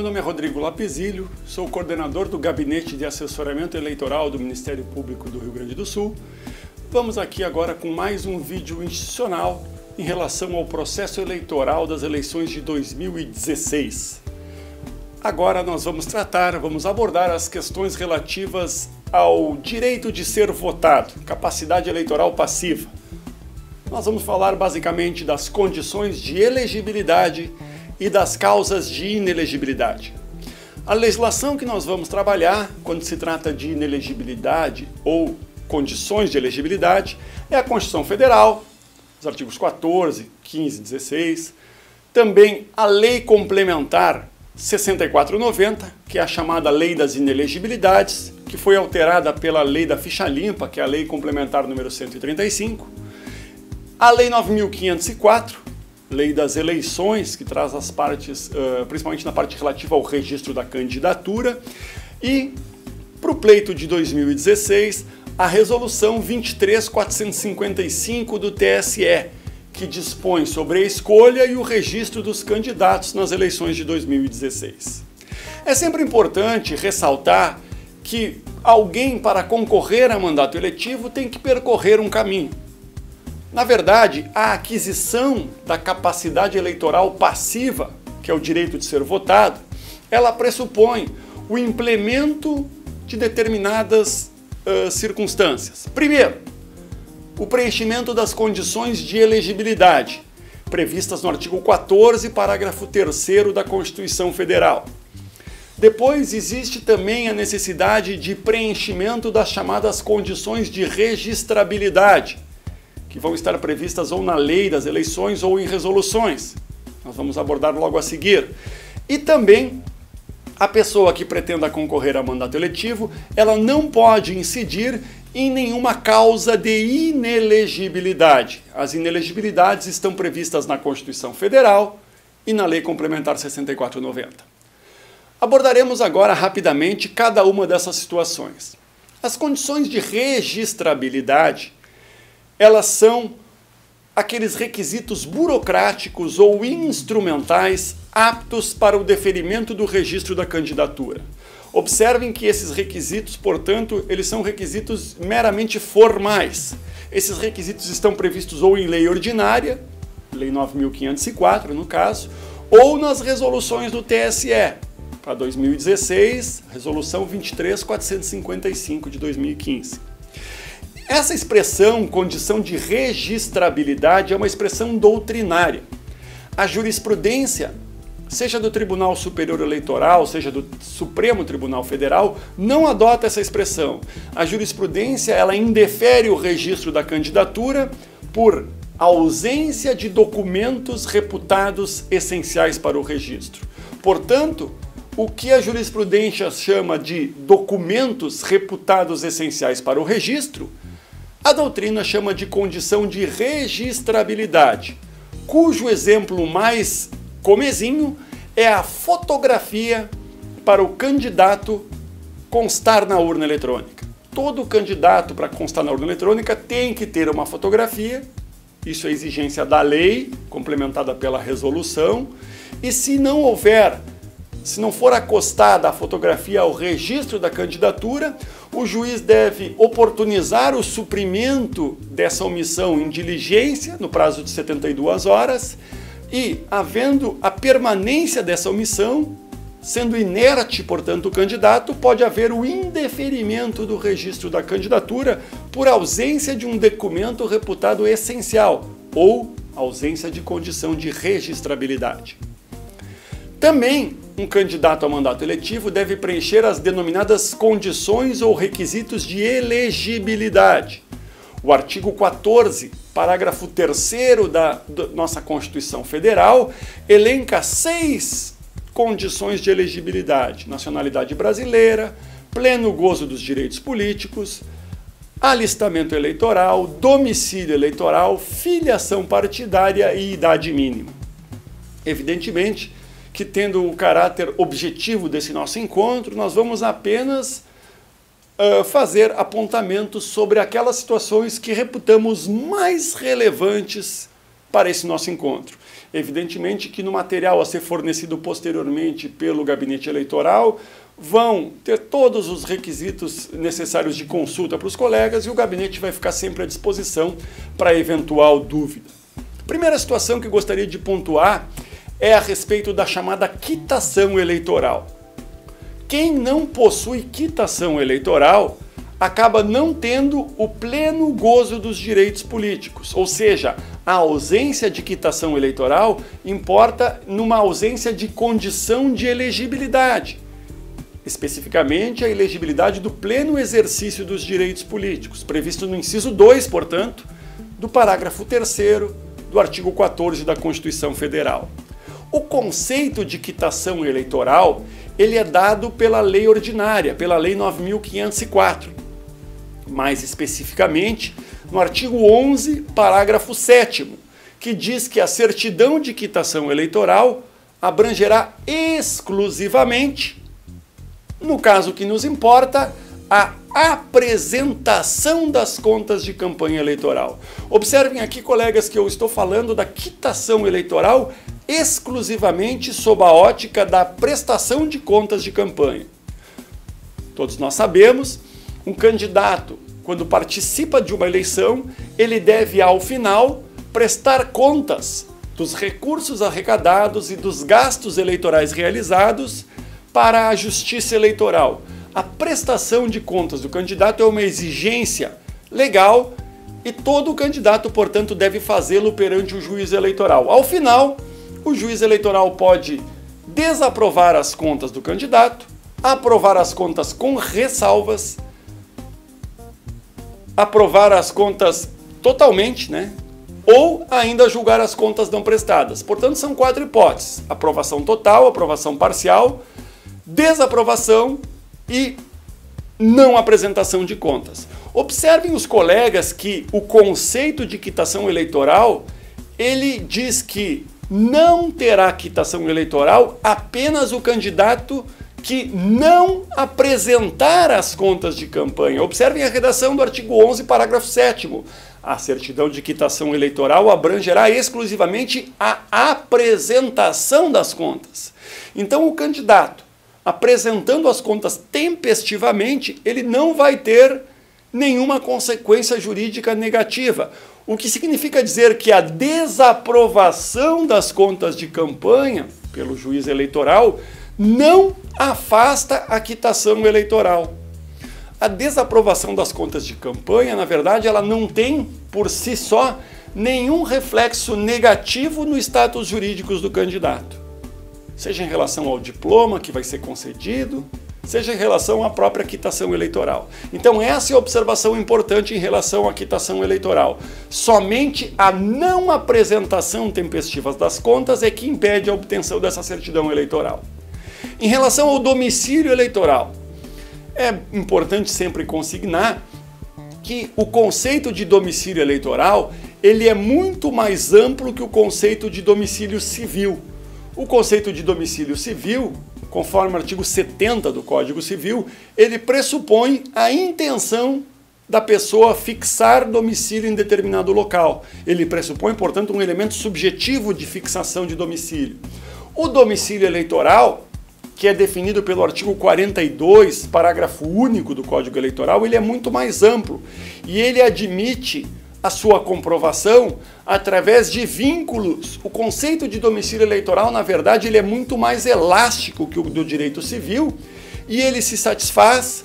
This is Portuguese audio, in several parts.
meu nome é Rodrigo Lapizilho, sou coordenador do Gabinete de Assessoramento Eleitoral do Ministério Público do Rio Grande do Sul. Vamos aqui agora com mais um vídeo institucional em relação ao processo eleitoral das eleições de 2016. Agora nós vamos tratar, vamos abordar as questões relativas ao direito de ser votado, capacidade eleitoral passiva. Nós vamos falar basicamente das condições de elegibilidade e das causas de inelegibilidade. A legislação que nós vamos trabalhar quando se trata de inelegibilidade ou condições de elegibilidade é a Constituição Federal, os artigos 14, 15 e 16, também a Lei Complementar 6490, que é a chamada Lei das Inelegibilidades, que foi alterada pela Lei da Ficha Limpa, que é a Lei Complementar número 135, a Lei 9504, Lei das Eleições, que traz as partes, principalmente na parte relativa ao registro da candidatura, e para o pleito de 2016, a Resolução 23455 do TSE, que dispõe sobre a escolha e o registro dos candidatos nas eleições de 2016. É sempre importante ressaltar que alguém, para concorrer a mandato eletivo, tem que percorrer um caminho. Na verdade, a aquisição da capacidade eleitoral passiva, que é o direito de ser votado, ela pressupõe o implemento de determinadas uh, circunstâncias. Primeiro, o preenchimento das condições de elegibilidade, previstas no artigo 14, parágrafo 3 da Constituição Federal. Depois existe também a necessidade de preenchimento das chamadas condições de registrabilidade, que vão estar previstas ou na lei das eleições ou em resoluções. Nós vamos abordar logo a seguir. E também a pessoa que pretenda concorrer a mandato eletivo, ela não pode incidir em nenhuma causa de inelegibilidade. As inelegibilidades estão previstas na Constituição Federal e na Lei Complementar 6490. Abordaremos agora rapidamente cada uma dessas situações. As condições de registrabilidade elas são aqueles requisitos burocráticos ou instrumentais aptos para o deferimento do registro da candidatura. Observem que esses requisitos, portanto, eles são requisitos meramente formais. Esses requisitos estão previstos ou em lei ordinária, Lei 9504 no caso, ou nas resoluções do TSE, para 2016, Resolução 23455 de 2015. Essa expressão, condição de registrabilidade, é uma expressão doutrinária. A jurisprudência, seja do Tribunal Superior Eleitoral, seja do Supremo Tribunal Federal, não adota essa expressão. A jurisprudência, ela indefere o registro da candidatura por ausência de documentos reputados essenciais para o registro. Portanto, o que a jurisprudência chama de documentos reputados essenciais para o registro a doutrina chama de condição de registrabilidade, cujo exemplo mais comezinho é a fotografia para o candidato constar na urna eletrônica. Todo candidato para constar na urna eletrônica tem que ter uma fotografia, isso é exigência da lei, complementada pela resolução, e se não houver se não for acostada a fotografia ao registro da candidatura, o juiz deve oportunizar o suprimento dessa omissão em diligência no prazo de 72 horas e, havendo a permanência dessa omissão, sendo inerte, portanto, o candidato, pode haver o indeferimento do registro da candidatura por ausência de um documento reputado essencial ou ausência de condição de registrabilidade. Também um candidato a mandato eletivo deve preencher as denominadas condições ou requisitos de elegibilidade. O artigo 14, parágrafo 3 da, da nossa Constituição Federal, elenca seis condições de elegibilidade: nacionalidade brasileira, pleno gozo dos direitos políticos, alistamento eleitoral, domicílio eleitoral, filiação partidária e idade mínima. Evidentemente, que, tendo o caráter objetivo desse nosso encontro, nós vamos apenas uh, fazer apontamentos sobre aquelas situações que reputamos mais relevantes para esse nosso encontro. Evidentemente que no material a ser fornecido posteriormente pelo gabinete eleitoral vão ter todos os requisitos necessários de consulta para os colegas e o gabinete vai ficar sempre à disposição para eventual dúvida. Primeira situação que gostaria de pontuar é a respeito da chamada quitação eleitoral. Quem não possui quitação eleitoral acaba não tendo o pleno gozo dos direitos políticos, ou seja, a ausência de quitação eleitoral importa numa ausência de condição de elegibilidade, especificamente a elegibilidade do pleno exercício dos direitos políticos, previsto no inciso 2, portanto, do parágrafo 3 do artigo 14 da Constituição Federal. O conceito de quitação eleitoral, ele é dado pela lei ordinária, pela lei 9504, mais especificamente no artigo 11, parágrafo 7, que diz que a certidão de quitação eleitoral abrangerá exclusivamente, no caso que nos importa, a apresentação das contas de campanha eleitoral. Observem aqui, colegas, que eu estou falando da quitação eleitoral exclusivamente sob a ótica da prestação de contas de campanha. Todos nós sabemos um candidato, quando participa de uma eleição, ele deve, ao final, prestar contas dos recursos arrecadados e dos gastos eleitorais realizados para a Justiça Eleitoral. A prestação de contas do candidato é uma exigência legal e todo candidato, portanto, deve fazê-lo perante o juiz eleitoral. Ao final, o juiz eleitoral pode desaprovar as contas do candidato, aprovar as contas com ressalvas aprovar as contas totalmente, né? Ou ainda julgar as contas não prestadas. Portanto, são quatro hipóteses: aprovação total, aprovação parcial, desaprovação e não apresentação de contas. Observem os colegas que o conceito de quitação eleitoral, ele diz que não terá quitação eleitoral apenas o candidato que não apresentar as contas de campanha. Observem a redação do artigo 11, parágrafo 7 a certidão de quitação eleitoral abrangerá exclusivamente a apresentação das contas. Então, o candidato, apresentando as contas tempestivamente, ele não vai ter nenhuma consequência jurídica negativa. O que significa dizer que a desaprovação das contas de campanha pelo juiz eleitoral não afasta a quitação eleitoral. A desaprovação das contas de campanha, na verdade, ela não tem por si só nenhum reflexo negativo no status jurídico do candidato, seja em relação ao diploma que vai ser concedido, seja em relação à própria quitação eleitoral. Então, essa é a observação importante em relação à quitação eleitoral. Somente a não apresentação tempestiva das contas é que impede a obtenção dessa certidão eleitoral. Em relação ao domicílio eleitoral, é importante sempre consignar que o conceito de domicílio eleitoral ele é muito mais amplo que o conceito de domicílio civil. O conceito de domicílio civil, conforme o artigo 70 do Código Civil, ele pressupõe a intenção da pessoa fixar domicílio em determinado local. Ele pressupõe, portanto, um elemento subjetivo de fixação de domicílio. O domicílio eleitoral que é definido pelo artigo 42, parágrafo único do Código Eleitoral, ele é muito mais amplo e ele admite a sua comprovação através de vínculos. O conceito de domicílio eleitoral, na verdade, ele é muito mais elástico que o do direito civil e ele se satisfaz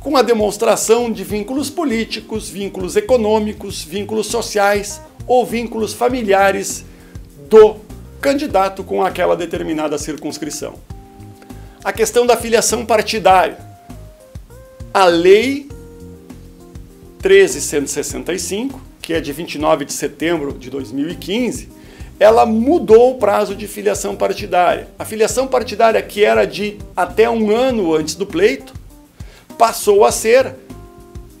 com a demonstração de vínculos políticos, vínculos econômicos, vínculos sociais ou vínculos familiares do candidato com aquela determinada circunscrição a questão da filiação partidária. A Lei 13165, que é de 29 de setembro de 2015, ela mudou o prazo de filiação partidária. A filiação partidária, que era de até um ano antes do pleito, passou a ser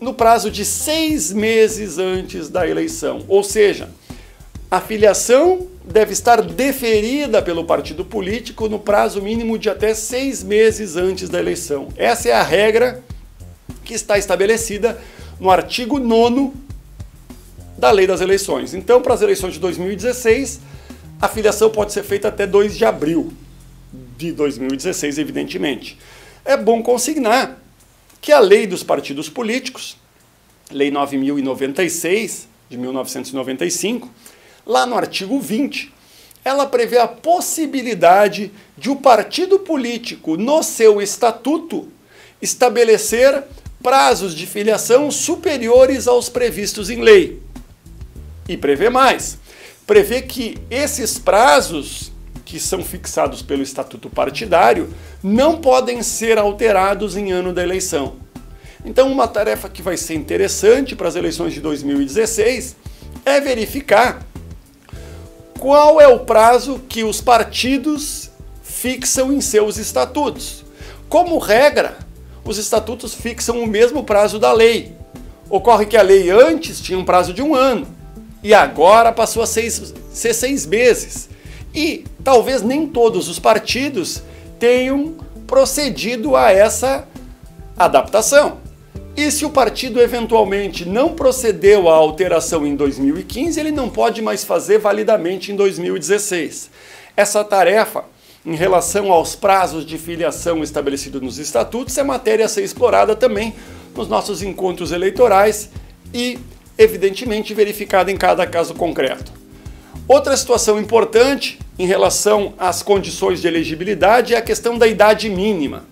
no prazo de seis meses antes da eleição. Ou seja, a filiação deve estar deferida pelo partido político no prazo mínimo de até seis meses antes da eleição. Essa é a regra que está estabelecida no artigo 9 da lei das eleições. Então, para as eleições de 2016, a filiação pode ser feita até 2 de abril de 2016, evidentemente. É bom consignar que a lei dos partidos políticos, Lei 9096 de 1995, lá no artigo 20, ela prevê a possibilidade de o partido político, no seu estatuto, estabelecer prazos de filiação superiores aos previstos em lei. E prevê mais. Prevê que esses prazos que são fixados pelo estatuto partidário não podem ser alterados em ano da eleição. Então, uma tarefa que vai ser interessante para as eleições de 2016 é verificar qual é o prazo que os partidos fixam em seus estatutos. Como regra, os estatutos fixam o mesmo prazo da lei. Ocorre que a lei antes tinha um prazo de um ano e agora passou a seis, ser seis meses. E talvez nem todos os partidos tenham procedido a essa adaptação. E se o partido eventualmente não procedeu à alteração em 2015, ele não pode mais fazer validamente em 2016. Essa tarefa, em relação aos prazos de filiação estabelecidos nos estatutos, é matéria a ser explorada também nos nossos encontros eleitorais e, evidentemente, verificada em cada caso concreto. Outra situação importante em relação às condições de elegibilidade é a questão da idade mínima.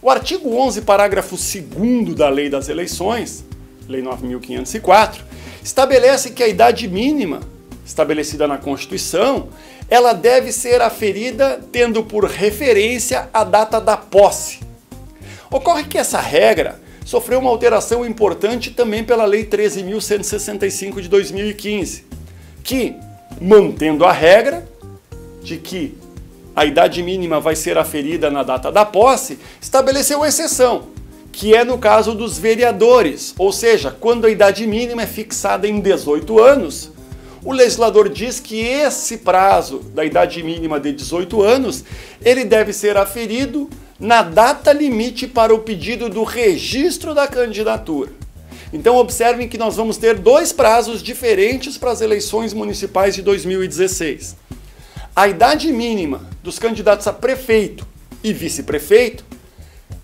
O artigo 11, parágrafo 2 da Lei das Eleições, Lei 9504, estabelece que a idade mínima estabelecida na Constituição, ela deve ser aferida tendo por referência a data da posse. Ocorre que essa regra sofreu uma alteração importante também pela Lei 13.165 de 2015, que, mantendo a regra de que a idade mínima vai ser aferida na data da posse, estabeleceu exceção, que é no caso dos vereadores, ou seja, quando a idade mínima é fixada em 18 anos, o legislador diz que esse prazo da idade mínima de 18 anos, ele deve ser aferido na data limite para o pedido do registro da candidatura. Então observem que nós vamos ter dois prazos diferentes para as eleições municipais de 2016. A idade mínima dos candidatos a prefeito e vice-prefeito,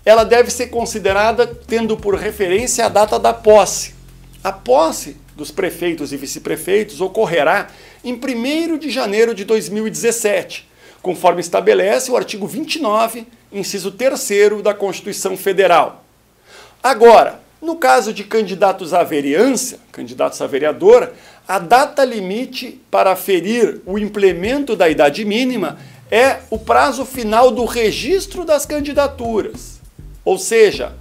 ela deve ser considerada tendo por referência a data da posse. A posse dos prefeitos e vice-prefeitos ocorrerá em 1 de janeiro de 2017, conforme estabelece o artigo 29, inciso 3 da Constituição Federal. Agora, no caso de candidatos à vereança, candidatos a vereador, a data limite para aferir o implemento da idade mínima é o prazo final do registro das candidaturas. Ou seja,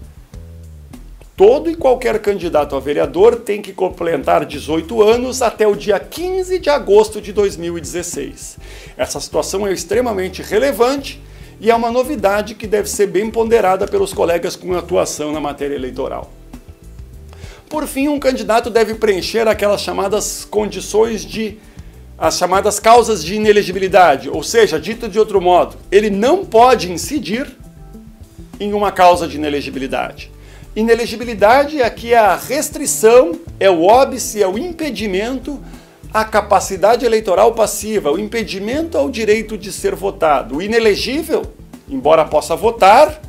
todo e qualquer candidato a vereador tem que completar 18 anos até o dia 15 de agosto de 2016. Essa situação é extremamente relevante e é uma novidade que deve ser bem ponderada pelos colegas com atuação na matéria eleitoral. Por fim, um candidato deve preencher aquelas chamadas condições de as chamadas causas de inelegibilidade, ou seja, dito de outro modo, ele não pode incidir em uma causa de inelegibilidade. Inelegibilidade aqui é a restrição, é o óbice, é o impedimento à capacidade eleitoral passiva, o impedimento ao direito de ser votado. O inelegível, embora possa votar,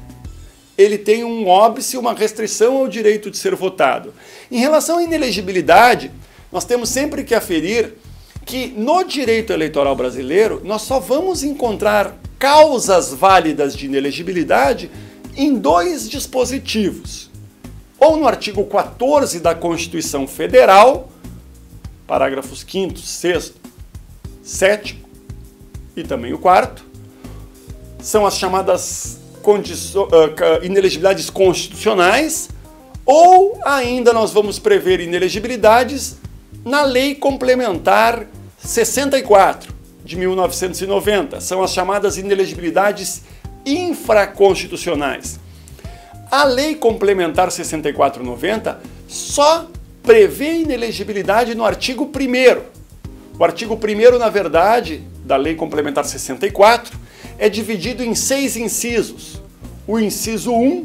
ele tem um óbice, uma restrição ao direito de ser votado. Em relação à inelegibilidade, nós temos sempre que aferir que no direito eleitoral brasileiro nós só vamos encontrar causas válidas de inelegibilidade em dois dispositivos. Ou no artigo 14 da Constituição Federal, parágrafos 5, 6, 7 e também o quarto, são as chamadas uh, inelegibilidades constitucionais, ou ainda nós vamos prever inelegibilidades na Lei Complementar 64 de 1990. São as chamadas inelegibilidades infraconstitucionais. A Lei Complementar 6490 só prevê inelegibilidade no artigo 1. O artigo 1, na verdade, da Lei Complementar 64 é dividido em seis incisos. O inciso 1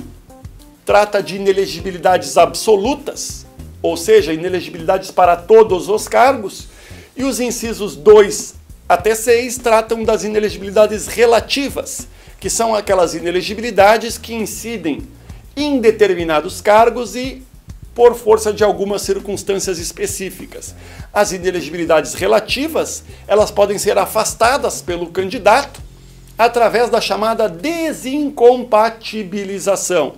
trata de inelegibilidades absolutas, ou seja, inelegibilidades para todos os cargos, e os incisos 2 até 6 tratam das inelegibilidades relativas, que são aquelas inelegibilidades que incidem em determinados cargos e por força de algumas circunstâncias específicas. As inelegibilidades relativas, elas podem ser afastadas pelo candidato através da chamada desincompatibilização.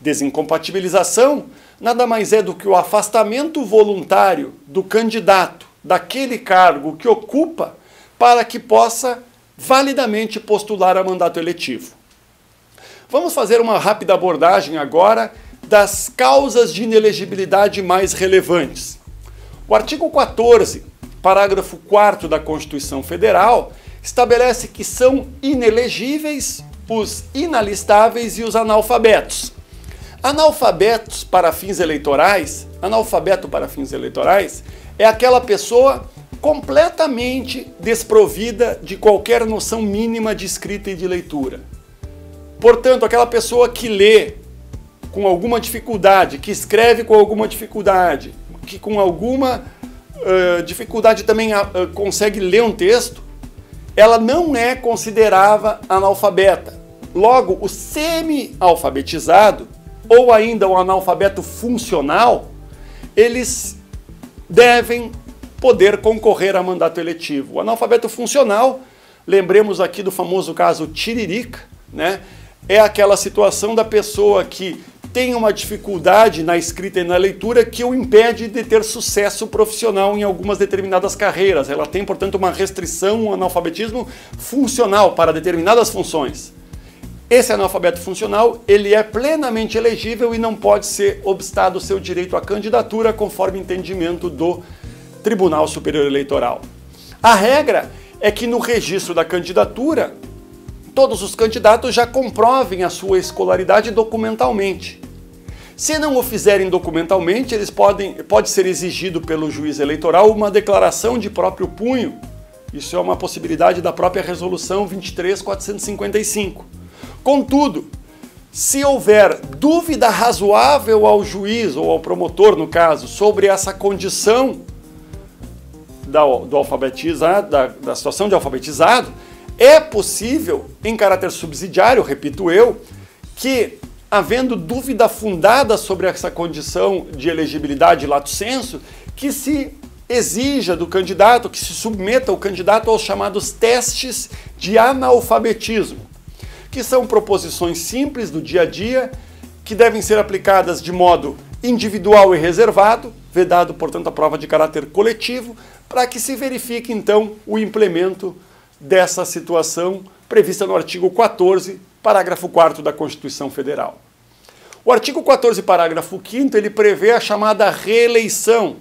Desincompatibilização nada mais é do que o afastamento voluntário do candidato daquele cargo que ocupa para que possa validamente postular a mandato eletivo. Vamos fazer uma rápida abordagem agora das causas de inelegibilidade mais relevantes. O artigo 14, parágrafo 4 da Constituição Federal, estabelece que são inelegíveis os inalistáveis e os analfabetos. Analfabetos para fins eleitorais, analfabeto para fins eleitorais é aquela pessoa completamente desprovida de qualquer noção mínima de escrita e de leitura. Portanto, aquela pessoa que lê com alguma dificuldade, que escreve com alguma dificuldade, que com alguma uh, dificuldade também uh, consegue ler um texto, ela não é considerada analfabeta. Logo, o semi-alfabetizado, ou ainda o analfabeto funcional, eles devem poder concorrer a mandato eletivo. O analfabeto funcional, lembremos aqui do famoso caso Tiririca, né? É aquela situação da pessoa que tem uma dificuldade na escrita e na leitura que o impede de ter sucesso profissional em algumas determinadas carreiras. Ela tem, portanto, uma restrição, um analfabetismo funcional para determinadas funções. Esse analfabeto funcional, ele é plenamente elegível e não pode ser obstado o seu direito à candidatura conforme entendimento do Tribunal Superior Eleitoral. A regra é que no registro da candidatura, todos os candidatos já comprovem a sua escolaridade documentalmente. Se não o fizerem documentalmente, eles podem, pode ser exigido pelo juiz eleitoral uma declaração de próprio punho. Isso é uma possibilidade da própria resolução 23455. Contudo, se houver dúvida razoável ao juiz ou ao promotor, no caso, sobre essa condição da, do alfabetizado, da, da situação de alfabetizado, é possível, em caráter subsidiário, repito eu, que, havendo dúvida fundada sobre essa condição de elegibilidade lato senso, que se exija do candidato, que se submeta o candidato aos chamados testes de analfabetismo, que são proposições simples do dia a dia, que devem ser aplicadas de modo individual e reservado, vedado, portanto, a prova de caráter coletivo, para que se verifique então o implemento dessa situação prevista no artigo 14, parágrafo 4 da Constituição Federal. O artigo 14, parágrafo 5 ele prevê a chamada reeleição.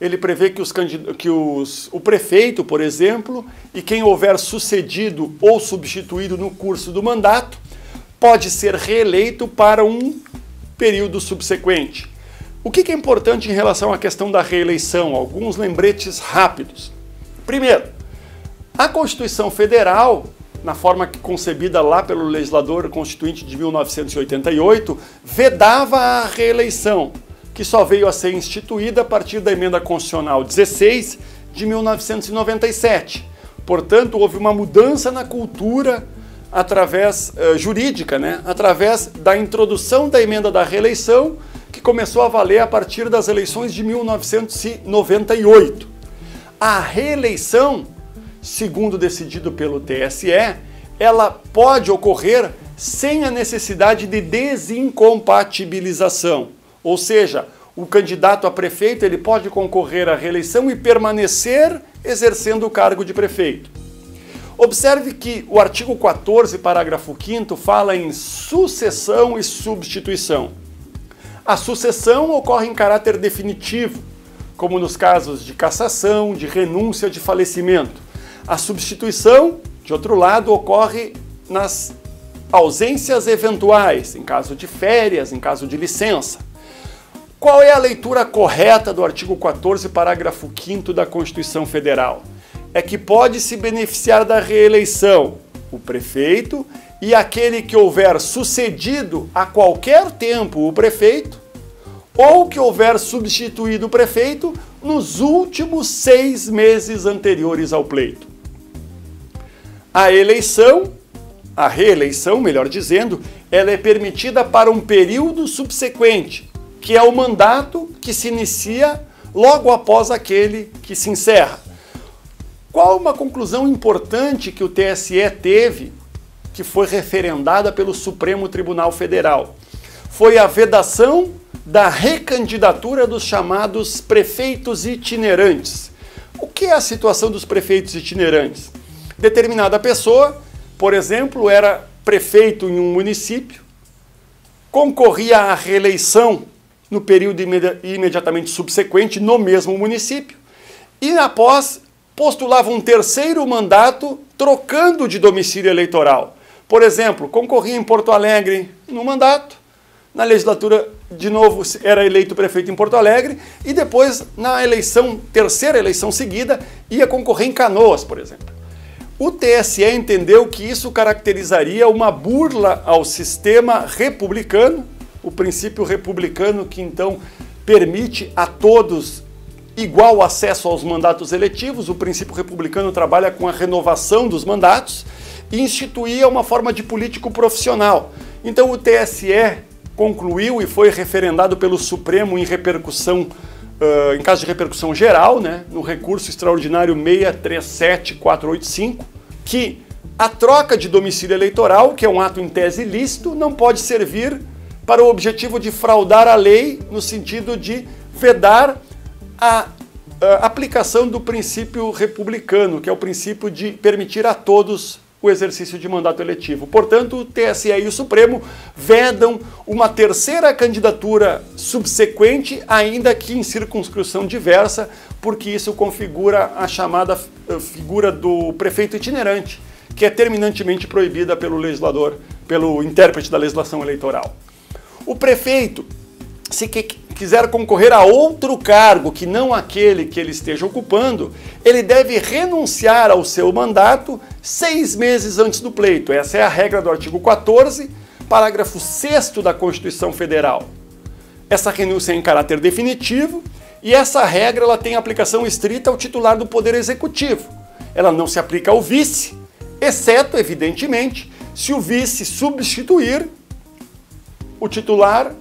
Ele prevê que, os, que os, o prefeito, por exemplo, e quem houver sucedido ou substituído no curso do mandato, pode ser reeleito para um período subsequente. O que é importante em relação à questão da reeleição? Alguns lembretes rápidos. Primeiro, a Constituição Federal, na forma concebida lá pelo legislador constituinte de 1988, vedava a reeleição, que só veio a ser instituída a partir da emenda constitucional 16 de 1997. Portanto, houve uma mudança na cultura através uh, jurídica, né? através da introdução da emenda da reeleição que começou a valer a partir das eleições de 1998. A reeleição, segundo decidido pelo TSE, ela pode ocorrer sem a necessidade de desincompatibilização, ou seja, o candidato a prefeito ele pode concorrer à reeleição e permanecer exercendo o cargo de prefeito. Observe que o artigo 14, parágrafo 5 fala em sucessão e substituição. A sucessão ocorre em caráter definitivo, como nos casos de cassação, de renúncia, de falecimento. A substituição, de outro lado, ocorre nas ausências eventuais, em caso de férias, em caso de licença. Qual é a leitura correta do artigo 14, parágrafo 5 da Constituição Federal? É que pode se beneficiar da reeleição o prefeito e aquele que houver sucedido a qualquer tempo o prefeito, ou que houver substituído o prefeito nos últimos seis meses anteriores ao pleito. A eleição, a reeleição, melhor dizendo, ela é permitida para um período subsequente, que é o mandato que se inicia logo após aquele que se encerra. Qual uma conclusão importante que o TSE teve, que foi referendada pelo Supremo Tribunal Federal? Foi a vedação da recandidatura dos chamados prefeitos itinerantes. O que é a situação dos prefeitos itinerantes? Determinada pessoa, por exemplo, era prefeito em um município, concorria à reeleição no período imediatamente subsequente no mesmo município e após postulava um terceiro mandato trocando de domicílio eleitoral. Por exemplo, concorria em Porto Alegre no mandato, na legislatura de novo era eleito prefeito em Porto Alegre e depois na eleição, terceira eleição seguida, ia concorrer em Canoas, por exemplo. O TSE entendeu que isso caracterizaria uma burla ao sistema republicano, o princípio republicano que então permite a todos igual acesso aos mandatos eletivos. O princípio republicano trabalha com a renovação dos mandatos e instituía uma forma de político profissional. Então o TSE concluiu e foi referendado pelo Supremo em repercussão, uh, em caso de repercussão geral, né, no recurso extraordinário 637485, que a troca de domicílio eleitoral, que é um ato em tese lícito, não pode servir para o objetivo de fraudar a lei no sentido de vedar a, a aplicação do princípio republicano, que é o princípio de permitir a todos o exercício de mandato eletivo. Portanto, o TSE e o Supremo vedam uma terceira candidatura subsequente, ainda que em circunscrição diversa, porque isso configura a chamada eh, figura do prefeito itinerante, que é terminantemente proibida pelo legislador, pelo intérprete da legislação eleitoral. O prefeito, se quiser concorrer a outro cargo que não aquele que ele esteja ocupando, ele deve renunciar ao seu mandato seis meses antes do pleito. Essa é a regra do artigo 14, parágrafo 6 da Constituição Federal. Essa renúncia é em caráter definitivo e essa regra ela tem aplicação estrita ao titular do Poder Executivo. Ela não se aplica ao vice, exceto, evidentemente, se o vice substituir o titular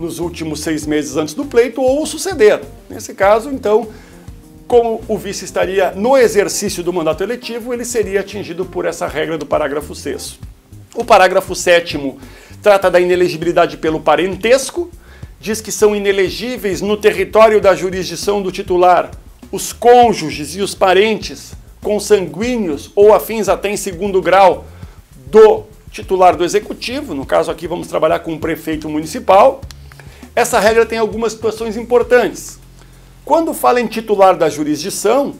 nos últimos seis meses antes do pleito ou suceder. Nesse caso, então, como o vice estaria no exercício do mandato eletivo, ele seria atingido por essa regra do parágrafo 6. O parágrafo 7 trata da inelegibilidade pelo parentesco, diz que são inelegíveis no território da jurisdição do titular os cônjuges e os parentes consanguíneos ou afins até em segundo grau do titular do executivo, no caso aqui vamos trabalhar com o prefeito municipal, essa regra tem algumas situações importantes. Quando fala em titular da jurisdição,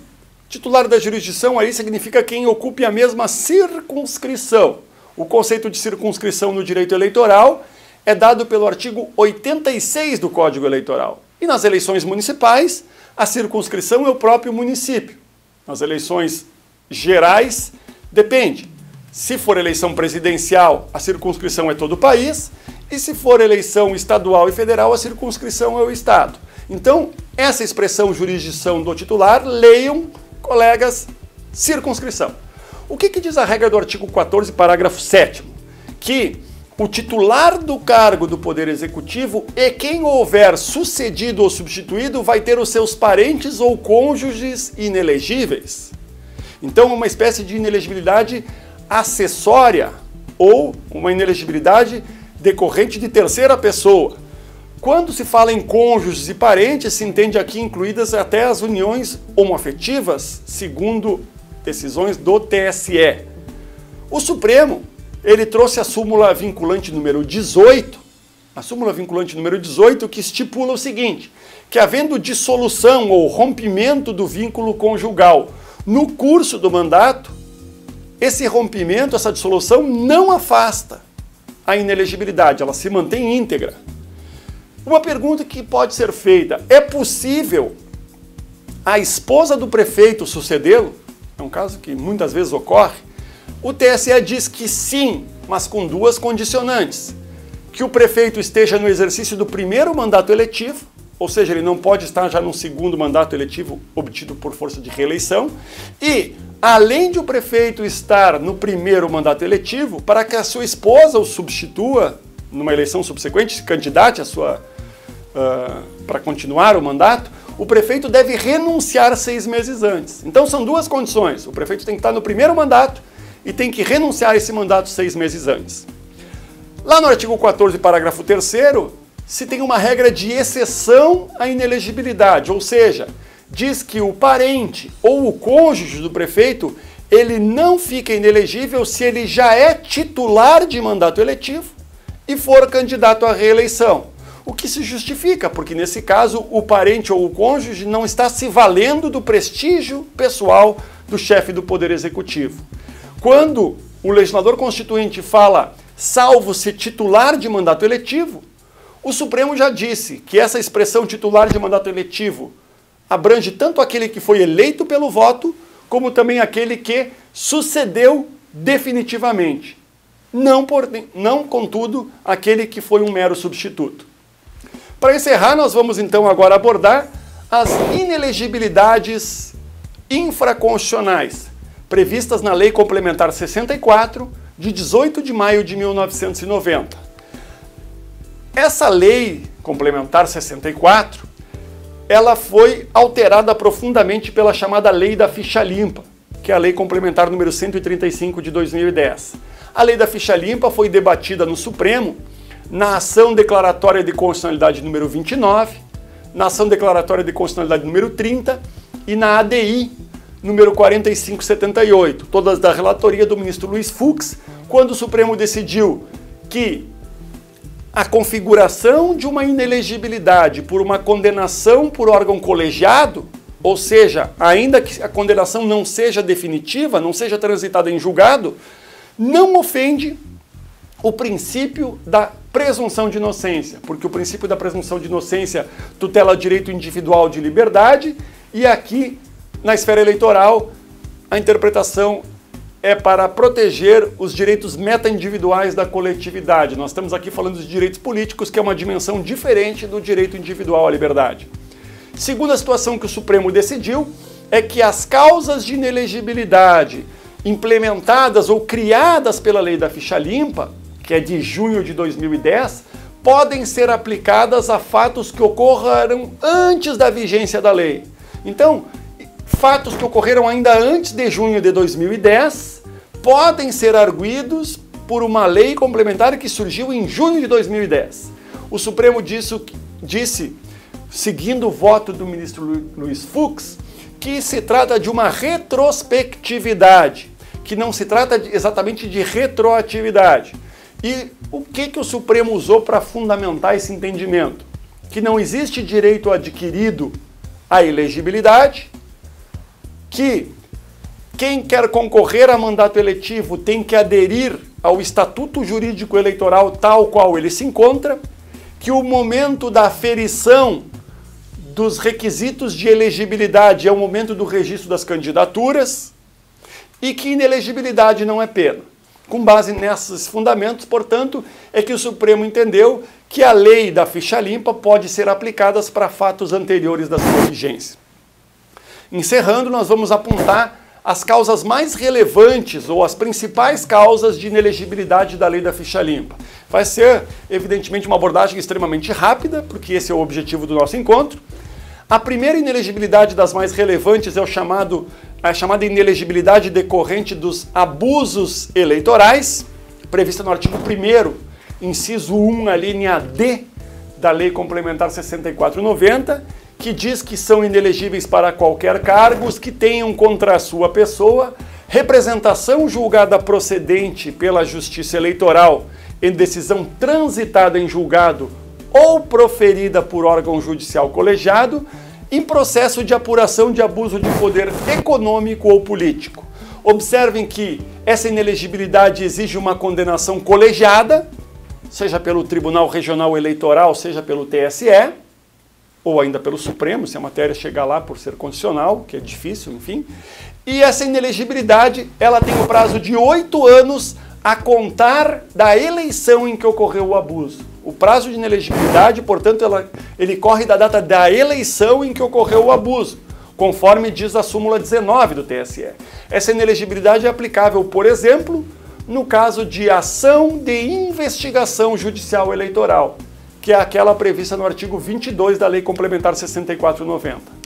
titular da jurisdição aí significa quem ocupe a mesma circunscrição. O conceito de circunscrição no direito eleitoral é dado pelo artigo 86 do Código Eleitoral. E nas eleições municipais, a circunscrição é o próprio município. Nas eleições gerais, depende. Se for eleição presidencial, a circunscrição é todo o país. E se for eleição estadual e federal, a circunscrição é o Estado. Então, essa expressão jurisdição do titular, leiam, colegas, circunscrição. O que, que diz a regra do artigo 14, parágrafo 7? Que o titular do cargo do Poder Executivo e quem houver sucedido ou substituído vai ter os seus parentes ou cônjuges inelegíveis. Então, uma espécie de inelegibilidade acessória ou uma inelegibilidade decorrente de terceira pessoa. Quando se fala em cônjuges e parentes, se entende aqui incluídas até as uniões homoafetivas, segundo decisões do TSE. O Supremo, ele trouxe a súmula vinculante número 18, a súmula vinculante número 18, que estipula o seguinte: que havendo dissolução ou rompimento do vínculo conjugal no curso do mandato, esse rompimento, essa dissolução não afasta a inelegibilidade, ela se mantém íntegra. Uma pergunta que pode ser feita: é possível a esposa do prefeito sucedê-lo? É um caso que muitas vezes ocorre. O TSE diz que sim, mas com duas condicionantes. que o prefeito esteja no exercício do primeiro mandato eletivo, ou seja, ele não pode estar já no segundo mandato eletivo obtido por força de reeleição, e além de o prefeito estar no primeiro mandato eletivo, para que a sua esposa o substitua numa eleição subsequente, se candidate a sua uh, para continuar o mandato, o prefeito deve renunciar seis meses antes. Então são duas condições: o prefeito tem que estar no primeiro mandato e tem que renunciar esse mandato seis meses antes. Lá no artigo 14, parágrafo 3 se tem uma regra de exceção à inelegibilidade, ou seja, diz que o parente ou o cônjuge do prefeito ele não fica inelegível se ele já é titular de mandato eletivo e for candidato à reeleição. O que se justifica, porque nesse caso o parente ou o cônjuge não está se valendo do prestígio pessoal do chefe do Poder Executivo. Quando o legislador constituinte fala salvo se titular de mandato eletivo, o Supremo já disse que essa expressão titular de mandato eletivo abrange tanto aquele que foi eleito pelo voto, como também aquele que sucedeu definitivamente. Não, por, não, contudo, aquele que foi um mero substituto. Para encerrar, nós vamos então agora abordar as inelegibilidades infraconstitucionais previstas na Lei Complementar 64, de 18 de maio de 1990. Essa Lei Complementar 64 ela foi alterada profundamente pela chamada Lei da Ficha Limpa, que é a Lei Complementar número 135 de 2010. A Lei da Ficha Limpa foi debatida no Supremo na ação declaratória de constitucionalidade número 29, na ação declaratória de constitucionalidade número 30 e na ADI número 4578, todas da relatoria do ministro Luiz Fux, quando o Supremo decidiu que a configuração de uma inelegibilidade por uma condenação por órgão colegiado, ou seja, ainda que a condenação não seja definitiva, não seja transitada em julgado, não ofende o princípio da presunção de inocência, porque o princípio da presunção de inocência tutela o direito individual de liberdade e aqui na esfera eleitoral a interpretação é para proteger os direitos meta-individuais da coletividade. Nós estamos aqui falando de direitos políticos, que é uma dimensão diferente do direito individual à liberdade. Segunda situação que o Supremo decidiu é que as causas de inelegibilidade implementadas ou criadas pela lei da ficha limpa, que é de junho de 2010, podem ser aplicadas a fatos que ocorreram antes da vigência da lei. Então, fatos que ocorreram ainda antes de junho de 2010 podem ser arguídos por uma lei complementar que surgiu em junho de 2010. O Supremo disse, disse seguindo o voto do ministro Luiz Fux, que se trata de uma retrospectividade, que não se trata de, exatamente de retroatividade. E o que, que o Supremo usou para fundamentar esse entendimento? Que não existe direito adquirido à elegibilidade que quem quer concorrer a mandato eletivo tem que aderir ao estatuto jurídico eleitoral tal qual ele se encontra, que o momento da aferição dos requisitos de elegibilidade é o momento do registro das candidaturas e que inelegibilidade não é pena. Com base nesses fundamentos, portanto, é que o Supremo entendeu que a lei da ficha limpa pode ser aplicada para fatos anteriores da sua vigência. Encerrando, nós vamos apontar as causas mais relevantes ou as principais causas de inelegibilidade da lei da ficha limpa. Vai ser, evidentemente, uma abordagem extremamente rápida, porque esse é o objetivo do nosso encontro. A primeira inelegibilidade das mais relevantes é o chamado, a chamada inelegibilidade decorrente dos abusos eleitorais, prevista no artigo 1 inciso 1, a linha D da Lei Complementar 6490, que diz que são inelegíveis para qualquer cargo os que tenham contra a sua pessoa representação julgada procedente pela Justiça Eleitoral em decisão transitada em julgado ou proferida por órgão judicial colegiado em processo de apuração de abuso de poder econômico ou político. Observem que essa inelegibilidade exige uma condenação colegiada, seja pelo Tribunal Regional Eleitoral, seja pelo TSE, ou ainda pelo Supremo, se a matéria chegar lá por ser condicional, que é difícil, enfim. E essa inelegibilidade, ela tem o prazo de oito anos a contar da eleição em que ocorreu o abuso. O prazo de inelegibilidade, portanto, ela, ele corre da data da eleição em que ocorreu o abuso, conforme diz a súmula 19 do TSE. Essa inelegibilidade é aplicável, por exemplo, no caso de ação de investigação judicial eleitoral, que é aquela prevista no artigo 22 da Lei Complementar 6490.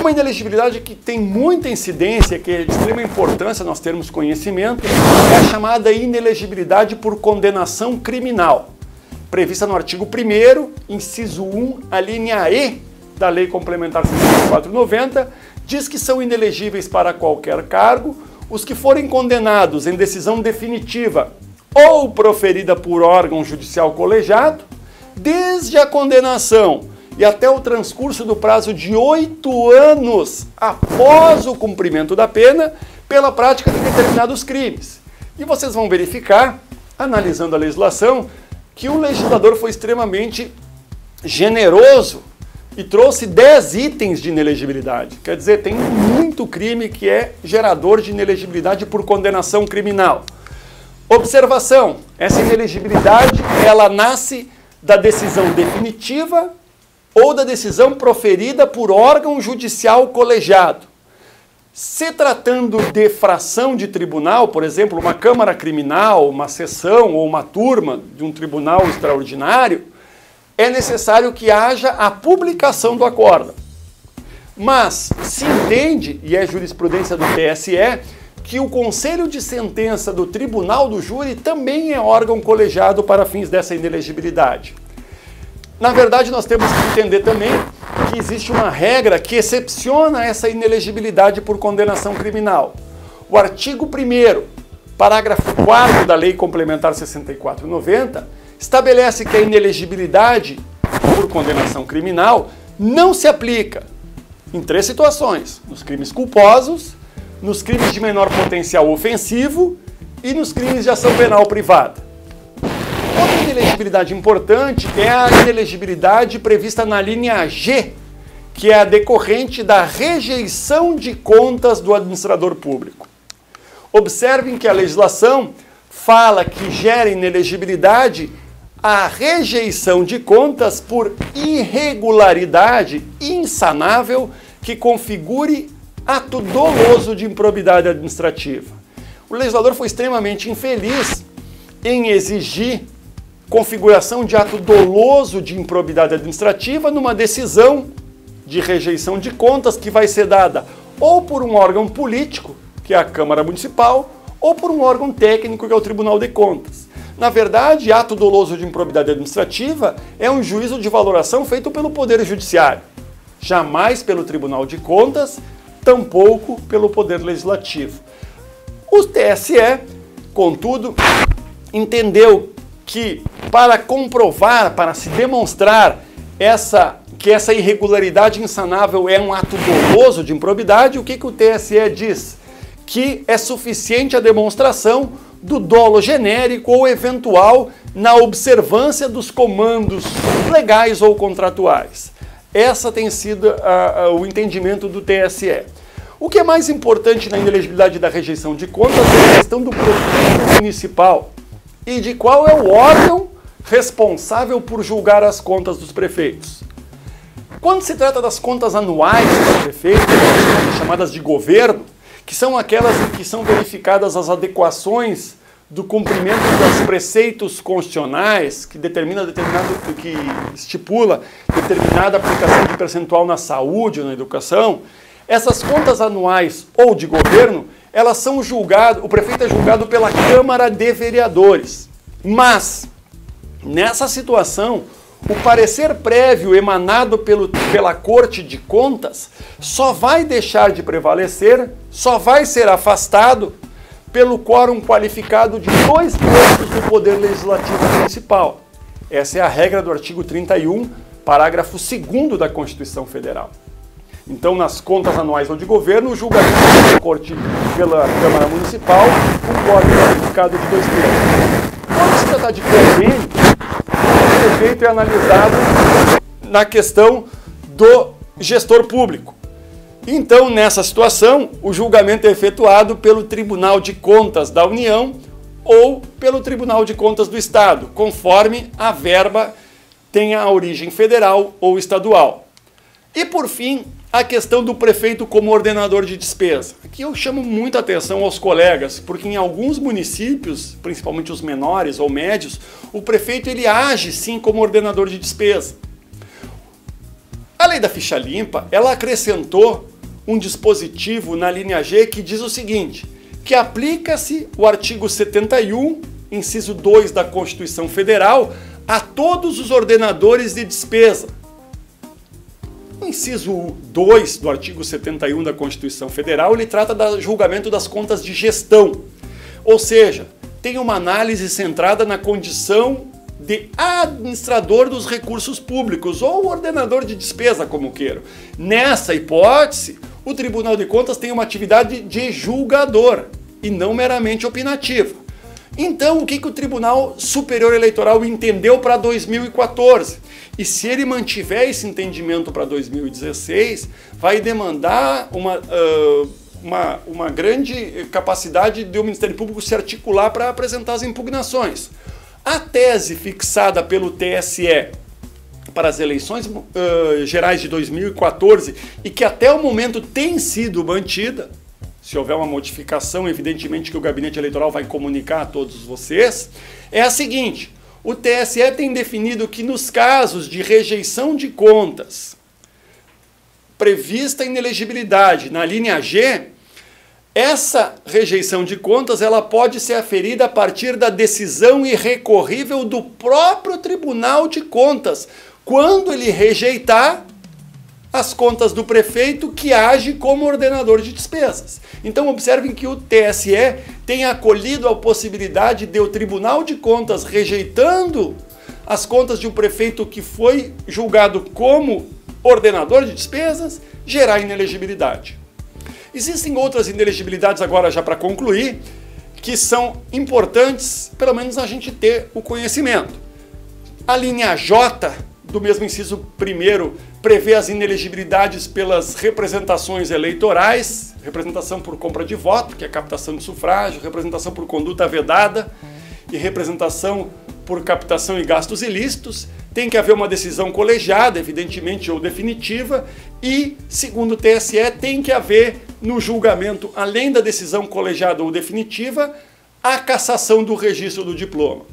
Uma inelegibilidade que tem muita incidência, que é de extrema importância nós termos conhecimento, é a chamada inelegibilidade por condenação criminal, prevista no artigo 1 inciso 1, a linha E da Lei Complementar 6490, diz que são inelegíveis para qualquer cargo os que forem condenados em decisão definitiva ou proferida por órgão judicial colegiado, desde a condenação e até o transcurso do prazo de oito anos após o cumprimento da pena pela prática de determinados crimes. E vocês vão verificar, analisando a legislação, que o legislador foi extremamente generoso e trouxe 10 itens de inelegibilidade. Quer dizer, tem muito crime que é gerador de inelegibilidade por condenação criminal. Observação: essa inelegibilidade ela nasce da decisão definitiva ou da decisão proferida por órgão judicial colegiado. Se tratando de fração de tribunal, por exemplo, uma Câmara Criminal, uma sessão ou uma turma de um tribunal extraordinário, é necessário que haja a publicação do acordo. Mas se entende, e é jurisprudência do TSE, que o conselho de sentença do tribunal do júri também é órgão colegiado para fins dessa inelegibilidade. Na verdade, nós temos que entender também que existe uma regra que excepciona essa inelegibilidade por condenação criminal. O artigo 1 parágrafo 4 da Lei Complementar 6490 estabelece que a inelegibilidade por condenação criminal não se aplica em três situações: nos crimes culposos, nos crimes de menor potencial ofensivo e nos crimes de ação penal privada. Outra inelegibilidade importante é a inelegibilidade prevista na linha G, que é a decorrente da rejeição de contas do administrador público. Observem que a legislação fala que gera inelegibilidade a rejeição de contas por irregularidade insanável que configure ato doloso de improbidade administrativa. O legislador foi extremamente infeliz em exigir configuração de ato doloso de improbidade administrativa numa decisão de rejeição de contas que vai ser dada ou por um órgão político, que é a Câmara Municipal, ou por um órgão técnico, que é o Tribunal de Contas. Na verdade, ato doloso de improbidade administrativa é um juízo de valoração feito pelo Poder Judiciário, jamais pelo Tribunal de Contas, tampouco pelo Poder Legislativo. O TSE, contudo, entendeu que para comprovar, para se demonstrar essa que essa irregularidade insanável é um ato doloso de improbidade, o que, que o TSE diz? Que é suficiente a demonstração do dolo genérico ou eventual na observância dos comandos legais ou contratuais. Essa tem sido o entendimento do TSE. O que é mais importante na inelegibilidade da rejeição de contas é a questão do prefeito municipal e de qual é o órgão responsável por julgar as contas dos prefeitos. Quando se trata das contas anuais dos prefeitos, chamadas de governo, que são aquelas em que são verificadas as adequações do cumprimento dos preceitos constitucionais que determina determinado que estipula determinada aplicação de percentual na saúde ou na educação, essas contas anuais ou de governo, elas são julgadas, o prefeito é julgado pela Câmara de Vereadores. Mas Nessa situação, o parecer prévio emanado pelo, pela Corte de Contas só vai deixar de prevalecer, só vai ser afastado pelo quórum qualificado de dois terços do Poder Legislativo Municipal. Essa é a regra do artigo 31, parágrafo 2 da Constituição Federal. Então, nas contas anuais ou de governo, o julgamento da Corte pela Câmara Municipal, com quórum qualificado de dois terços. Quando se trata de convênio, efeito é analisado na questão do gestor público. Então, nessa situação, o julgamento é efetuado pelo Tribunal de Contas da União ou pelo Tribunal de Contas do Estado, conforme a verba tenha a origem federal ou estadual. E por fim, a questão do prefeito como ordenador de despesa. Aqui eu chamo muita atenção aos colegas, porque em alguns municípios, principalmente os menores ou médios, o prefeito ele age sim como ordenador de despesa. A lei da ficha limpa, ela acrescentou um dispositivo na linha G que diz o seguinte: que aplica-se o artigo 71, inciso 2 da Constituição Federal, a todos os ordenadores de despesa. O inciso 2 do artigo 71 da Constituição Federal, ele trata do julgamento das contas de gestão. Ou seja, tem uma análise centrada na condição de administrador dos recursos públicos ou ordenador de despesa, como queiro. Nessa hipótese, o Tribunal de Contas tem uma atividade de julgador e não meramente opinativa. Então, o que, que o Tribunal Superior Eleitoral entendeu para 2014? E se ele mantiver esse entendimento para 2016, vai demandar uma, uh, uma, uma grande capacidade do Ministério Público se articular para apresentar as impugnações. A tese fixada pelo TSE para as eleições uh, gerais de 2014 e que até o momento tem sido mantida, se houver uma modificação, evidentemente que o gabinete eleitoral vai comunicar a todos vocês, é a seguinte: o TSE tem definido que nos casos de rejeição de contas prevista inelegibilidade na linha G, essa rejeição de contas ela pode ser aferida a partir da decisão irrecorrível do próprio Tribunal de Contas, quando ele rejeitar as contas do prefeito que age como ordenador de despesas. Então observem que o TSE tem acolhido a possibilidade de o Tribunal de Contas rejeitando as contas de um prefeito que foi julgado como ordenador de despesas gerar inelegibilidade. Existem outras inelegibilidades agora já para concluir que são importantes, pelo menos a gente ter o conhecimento. A linha J do mesmo inciso primeiro prevê as inelegibilidades pelas representações eleitorais, representação por compra de voto, que é captação de sufrágio, representação por conduta vedada e representação por captação e gastos ilícitos. Tem que haver uma decisão colegiada, evidentemente, ou definitiva, e, segundo o TSE, tem que haver no julgamento, além da decisão colegiada ou definitiva, a cassação do registro do diploma.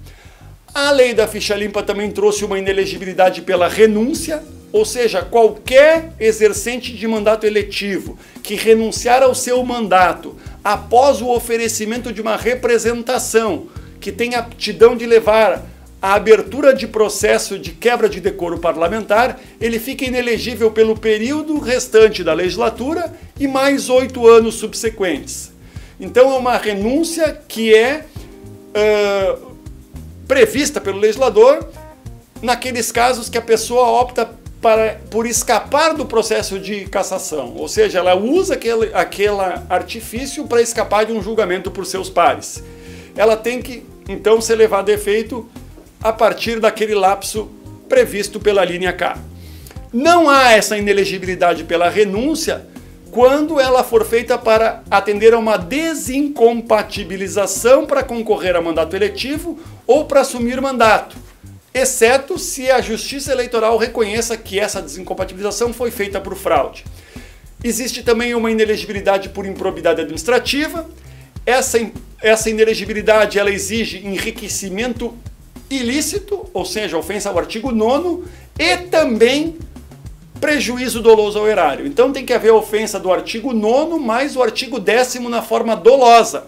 A lei da ficha limpa também trouxe uma inelegibilidade pela renúncia, ou seja, qualquer exercente de mandato eletivo que renunciar ao seu mandato após o oferecimento de uma representação que tem aptidão de levar à abertura de processo de quebra de decoro parlamentar, ele fica inelegível pelo período restante da legislatura e mais oito anos subsequentes. Então é uma renúncia que é uh, prevista pelo legislador naqueles casos que a pessoa opta para, por escapar do processo de cassação, ou seja, ela usa aquele, aquele artifício para escapar de um julgamento por seus pares. Ela tem que então ser levada a efeito a partir daquele lapso previsto pela linha K. Não há essa inelegibilidade pela renúncia quando ela for feita para atender a uma desincompatibilização para concorrer a mandato eletivo ou para assumir mandato, exceto se a Justiça Eleitoral reconheça que essa desincompatibilização foi feita por fraude. Existe também uma inelegibilidade por improbidade administrativa. Essa, essa inelegibilidade ela exige enriquecimento ilícito, ou seja, ofensa ao artigo 9 e também prejuízo doloso ao erário. Então tem que haver ofensa do artigo 9 mais o artigo 10 na forma dolosa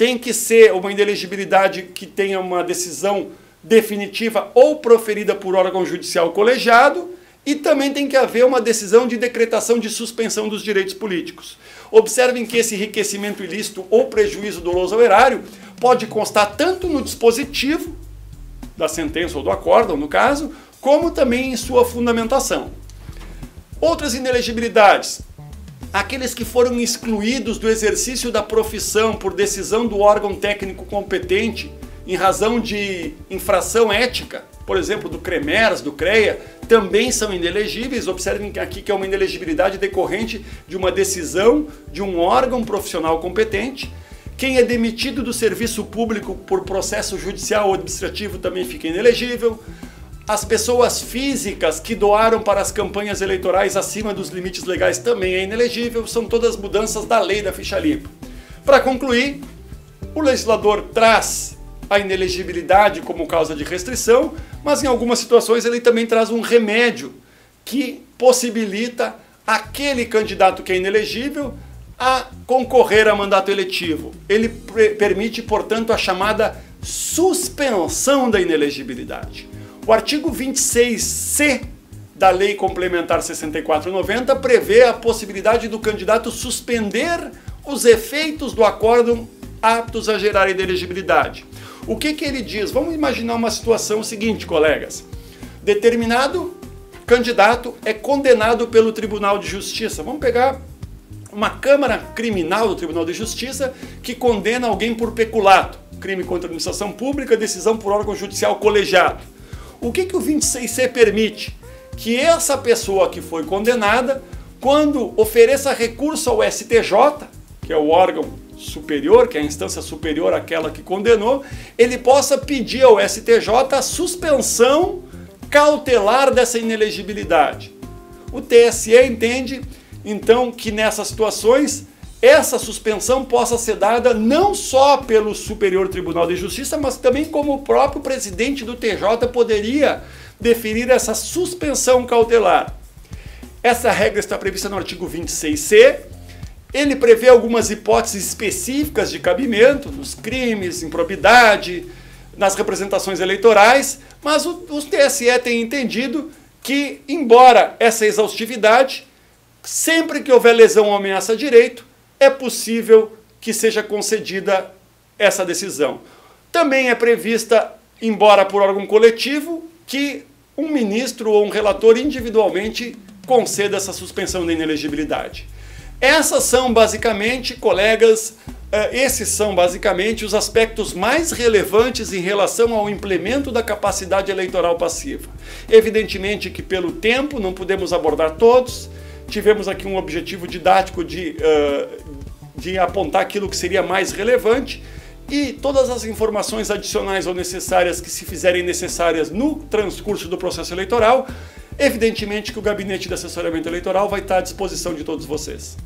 tem que ser uma inelegibilidade que tenha uma decisão definitiva ou proferida por órgão judicial colegiado e também tem que haver uma decisão de decretação de suspensão dos direitos políticos. Observem que esse enriquecimento ilícito ou prejuízo doloso ao erário pode constar tanto no dispositivo da sentença ou do acórdão, no caso, como também em sua fundamentação. Outras inelegibilidades, aqueles que foram excluídos do exercício da profissão por decisão do órgão técnico competente em razão de infração ética, por exemplo, do CREMERS, do CREA, também são inelegíveis. Observem aqui que é uma inelegibilidade decorrente de uma decisão de um órgão profissional competente Quem é demitido do serviço público por processo judicial ou administrativo também fica inelegível. As pessoas físicas que doaram para as campanhas eleitorais acima dos limites legais também é inelegível. São todas mudanças da lei da ficha limpa. Para concluir, o legislador traz a inelegibilidade como causa de restrição, mas em algumas situações ele também traz um remédio que possibilita aquele candidato que é inelegível a concorrer a mandato eletivo. Ele permite, portanto, a chamada suspensão da inelegibilidade. O artigo 26C da Lei Complementar 6490 prevê a possibilidade do candidato suspender os efeitos do acórdão aptos a gerar inelegibilidade. O que, que ele diz? Vamos imaginar uma situação seguinte, colegas. Determinado candidato é condenado pelo Tribunal de Justiça. Vamos pegar uma Câmara Criminal do Tribunal de Justiça que condena alguém por peculato, crime contra a administração pública, decisão por órgão judicial colegiado. O que, que o 26C permite? Que essa pessoa que foi condenada, quando ofereça recurso ao STJ, que é o órgão superior, que é a instância superior àquela que condenou, ele possa pedir ao STJ a suspensão cautelar dessa inelegibilidade. O TSE entende, então, que nessas situações essa suspensão possa ser dada não só pelo Superior Tribunal de Justiça, mas também como o próprio presidente do TJ poderia definir essa suspensão cautelar. Essa regra está prevista no artigo 26C. Ele prevê algumas hipóteses específicas de cabimento, nos crimes, improbidade, nas representações eleitorais, mas o, o TSE tem entendido que, embora essa exaustividade, sempre que houver lesão ou ameaça a direito, é possível que seja concedida essa decisão. Também é prevista, embora por órgão coletivo, que um ministro ou um relator individualmente conceda essa suspensão da inelegibilidade. Essas são basicamente, colegas, eh, esses são basicamente os aspectos mais relevantes em relação ao implemento da capacidade eleitoral passiva. Evidentemente que pelo tempo não podemos abordar todos, tivemos aqui um objetivo didático de, uh, de apontar aquilo que seria mais relevante e todas as informações adicionais ou necessárias que se fizerem necessárias no transcurso do processo eleitoral, evidentemente que o Gabinete de Assessoramento Eleitoral vai estar à disposição de todos vocês.